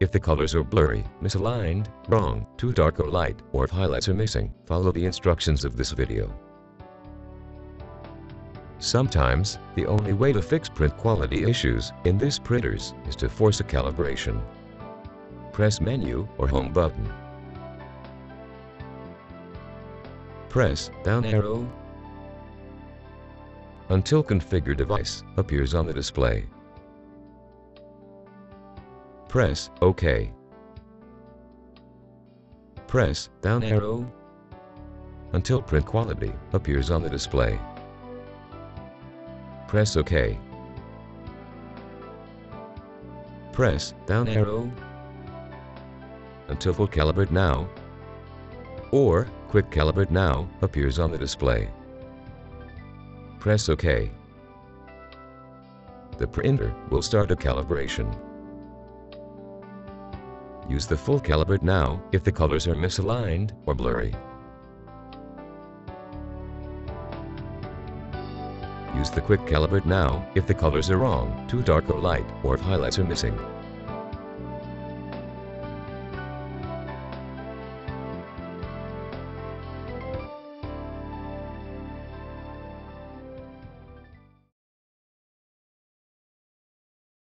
if the colors are blurry, misaligned, wrong, too dark or light, or if highlights are missing. Follow the instructions of this video. Sometimes, the only way to fix print quality issues in this printers is to force a calibration. Press Menu or Home button. Press down arrow until Configure Device appears on the display. Press OK. Press down arrow until Print Quality appears on the display. Press OK. Press down arrow until Full Calibrate Now or Quick Calibrate Now appears on the display. Press OK. The printer will start a calibration. Use the full calibrate now if the colors are misaligned or blurry. Use the quick calibrate now if the colors are wrong, too dark or light, or if highlights are missing.